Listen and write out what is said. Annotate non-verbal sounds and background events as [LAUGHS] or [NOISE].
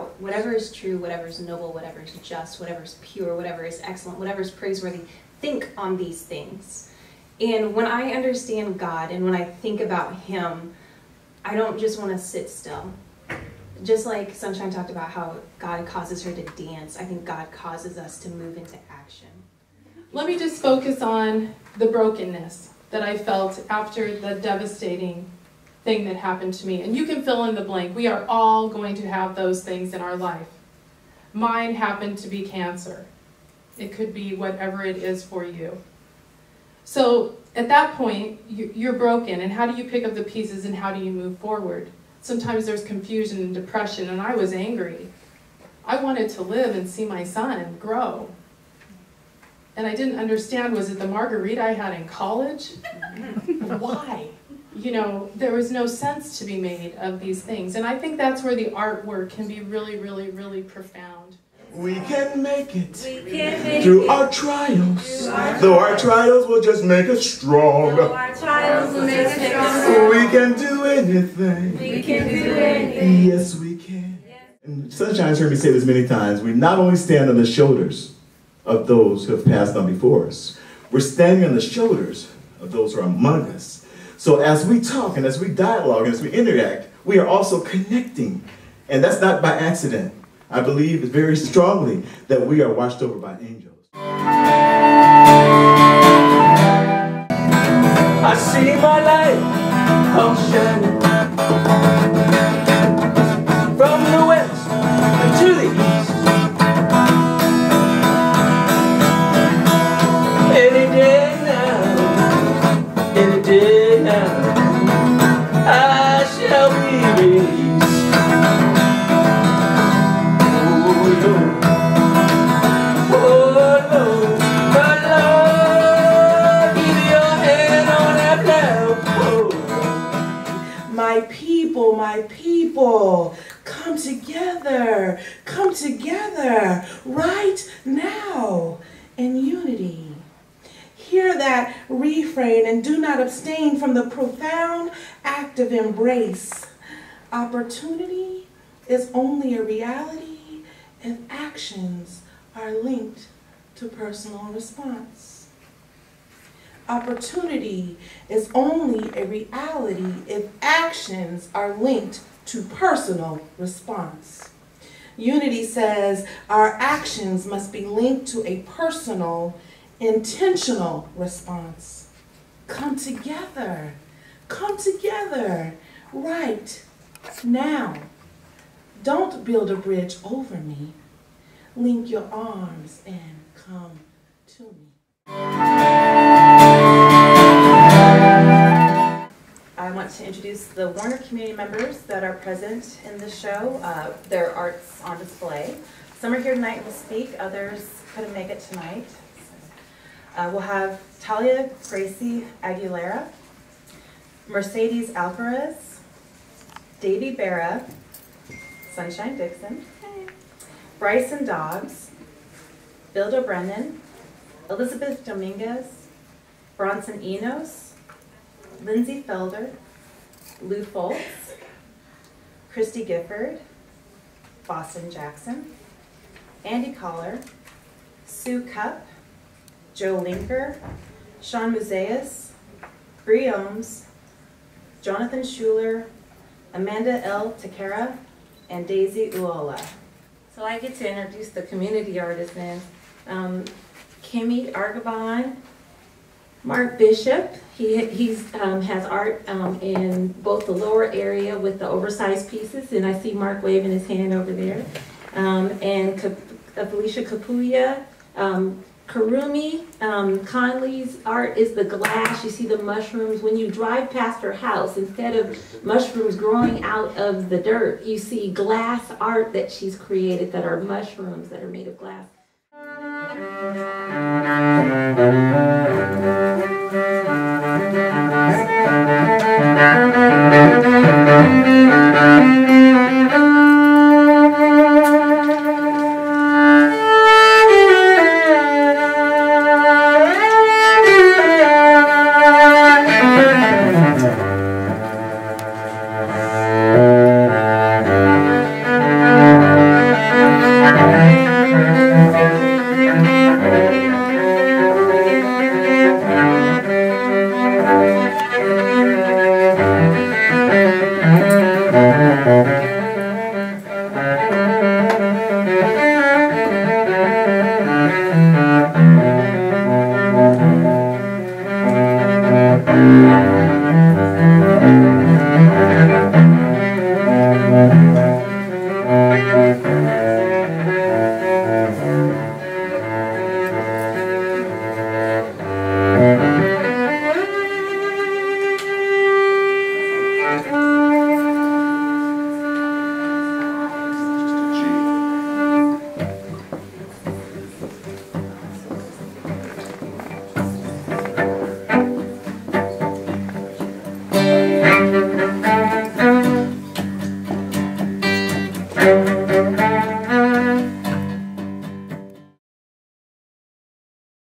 about whatever is true, whatever is noble, whatever is just, whatever is pure, whatever is excellent, whatever is praiseworthy. Think on these things. And when I understand God and when I think about Him, I don't just want to sit still. Just like Sunshine talked about how God causes her to dance, I think God causes us to move into action. Let me just focus on the brokenness that I felt after the devastating thing that happened to me. And you can fill in the blank. We are all going to have those things in our life. Mine happened to be cancer. It could be whatever it is for you. So at that point, you're broken, and how do you pick up the pieces and how do you move forward? Sometimes there's confusion and depression, and I was angry. I wanted to live and see my son grow. And I didn't understand was it the margarita I had in college? [LAUGHS] Why? You know, there was no sense to be made of these things. And I think that's where the artwork can be really, really, really profound. We can make it through our trials. Though our trials will just make us strong. our trials will make us strong. We can do anything. We can do anything. Yes, we can. And Sunshine's heard me say this many times. We not only stand on the shoulders of those who have passed on before us, we're standing on the shoulders of those who are among us. So as we talk and as we dialogue and as we interact, we are also connecting. And that's not by accident. I believe very strongly that we are watched over by angels. I see my light come shining from the west to the east. Any day now, any day I shall be released. Oh, oh, oh, my people, my people, come together, come together right now in unity. Hear that refrain and do not abstain from the profound act of embrace. Opportunity is only a reality if actions are linked to personal response. Opportunity is only a reality if actions are linked to personal response. Unity says our actions must be linked to a personal, intentional response. Come together, come together right now. Don't build a bridge over me. Link your arms and come to me. I want to introduce the Warner community members that are present in the show. Uh, their art's on display. Some are here tonight and will speak, others couldn't make it tonight. Uh, we'll have Talia Gracie Aguilera, Mercedes Alvarez, Davy Barra, Sunshine Dixon, Bryson Dobbs, Bilda Brennan, Elizabeth Dominguez, Bronson Enos, Lindsay Felder, Lou Foltz, Christy Gifford, Boston Jackson, Andy Collar, Sue Cup, Joe Linker, Sean Museus, Bree Ohms, Jonathan Schuler, Amanda L. Takara, and Daisy Uola. So I get to introduce the community artisans. Um, Kimmy Argabon, Mark Bishop, he he's, um, has art um, in both the lower area with the oversized pieces, and I see Mark waving his hand over there. Um, and Felicia Kapuya, um, Karumi um, Conley's art is the glass. You see the mushrooms. When you drive past her house, instead of mushrooms growing out of the dirt, you see glass art that she's created that are mushrooms that are made of glass.